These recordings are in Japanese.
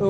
তো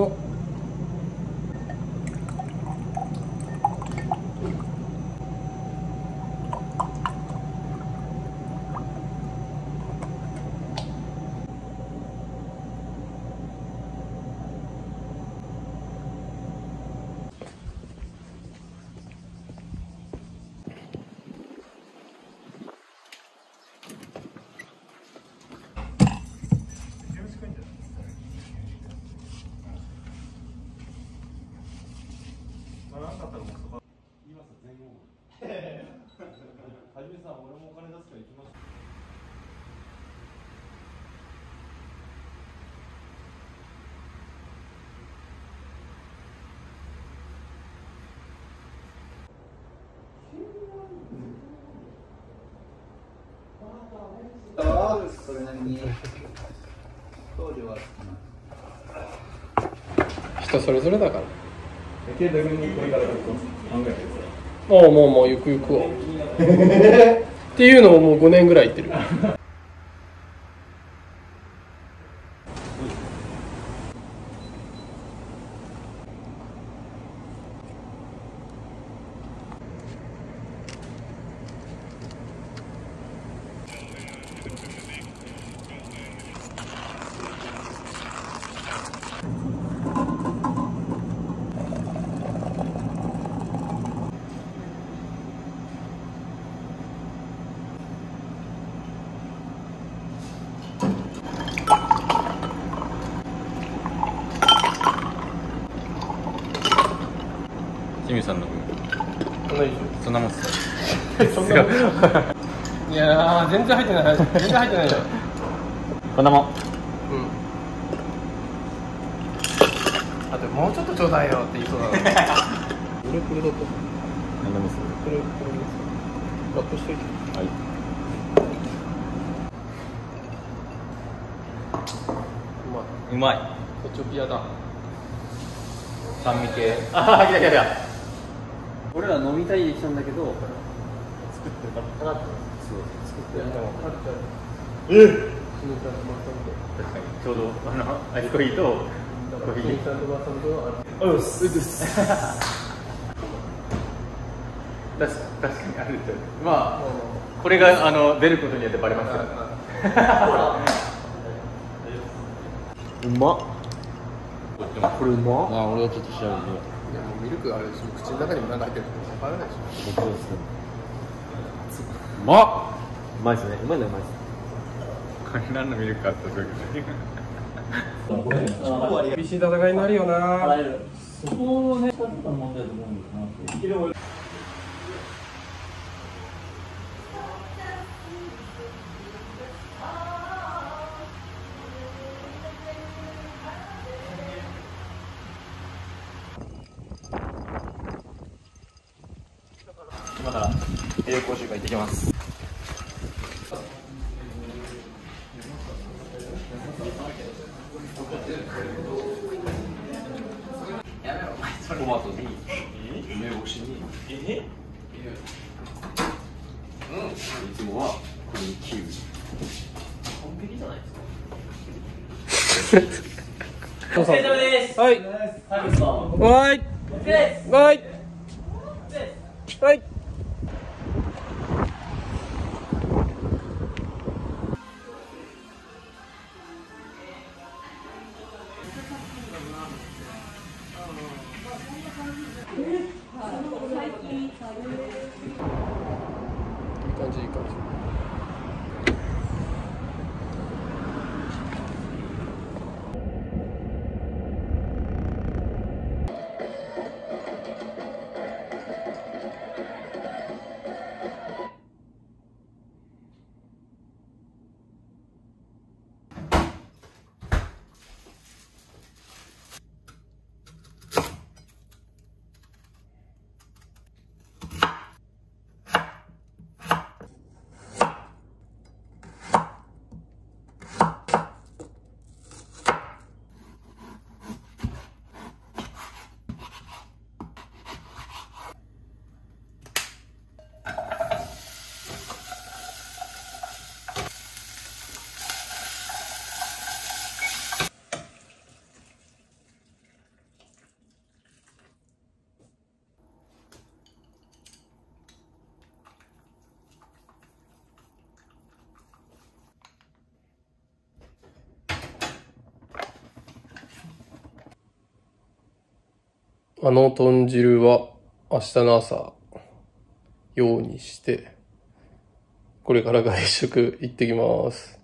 それなりに。送料は。人それぞれだから。もうもうもうゆくゆくを っていうのをもう5年ぐらい言ってる清水さんの分。そんなもんっす。そんな いやー全然入ってない。全然入ってないよ。こんなもん。うん。あともうちょっとちょうだいよって言いそうだな。俺これだと何でもっすこれこれ。ラップしといてはい。うまい。うまい。エチオピアだ。酸味系。ああ来た来た来た俺ら飲みたいで来たんだけど作ってるから高くそう作っ！てるでもカルチャーえスニーカーとマサンと確かにちょうどあのアリコイとコーヒースニーカー。とマサンとあうっすうっす。確か確かにあるとまあこれがあの出ることによってバレますよ。うまっ。これうまあ俺はちょっと調べていやもうミルクあれでしょ口の中にも何か入ってるか分からないでしょ。うまっ。うまいですね。うまいうまいです。これ何のミルクかって時厳 しい戦いになるよな。そこをね、使った問題だと思うんですな。栄養講習会行ってきます。トマトに梅干しにえうんいつもはこれにキウイ完璧じゃないですかお疲れ様ですはいはいはいはいいいあの豚汁は明日の朝、用にして、これから外食行ってきます。